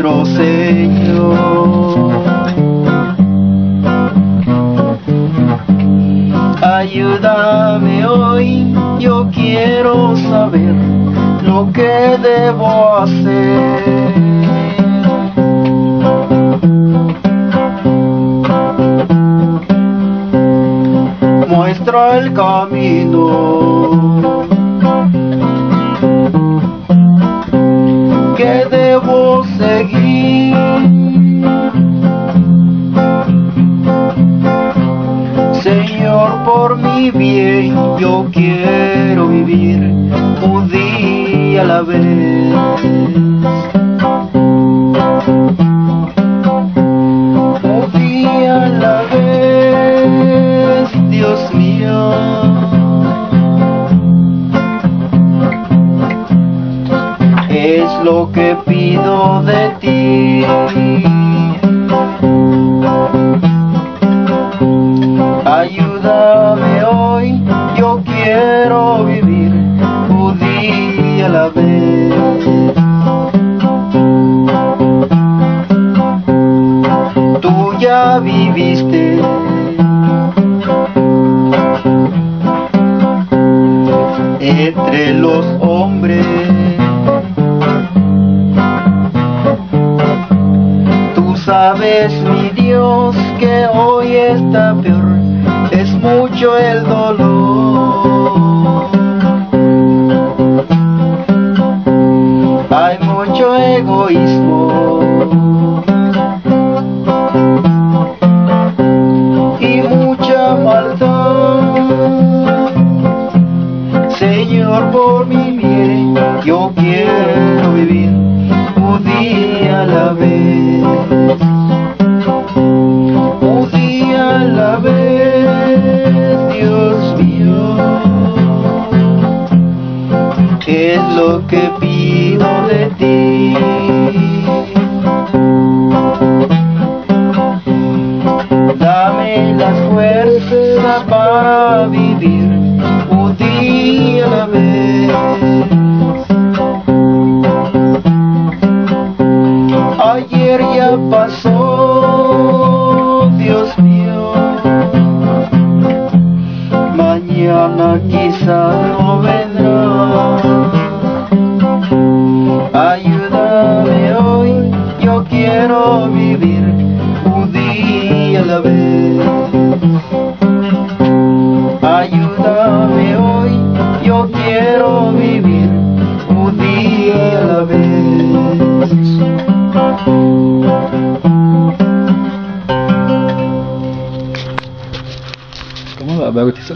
nuestro Señor. Ayúdame hoy, yo quiero saber lo que debo hacer. Muestra el camino que debo seguir. Yo quiero vivir un día a la vez. Un día a la vez, Dios mío. Es lo que pido de ti. Viviste. Entre los hombres, tú sabes, mi Dios, que hoy está peor es mucho el dolor. Hay mucho egoísmo yo quiero vivir un día a la vez. Un día a la vez, Dios mío, es lo que pido de ti. Dame la fuerza para vivir Mañana quizá no vendrá. Ayúdame hoy, yo quiero vivir un día a la vez. Ayúdame hoy, yo quiero vivir un día a la vez. Nggak bagus bisa